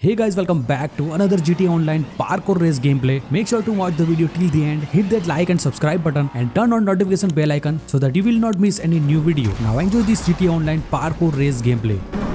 Hey guys, welcome back to another GTA Online parkour race gameplay. Make sure to watch the video till the end, hit that like and subscribe button and turn on notification bell icon so that you will not miss any new video. Now enjoy this GTA Online parkour race gameplay.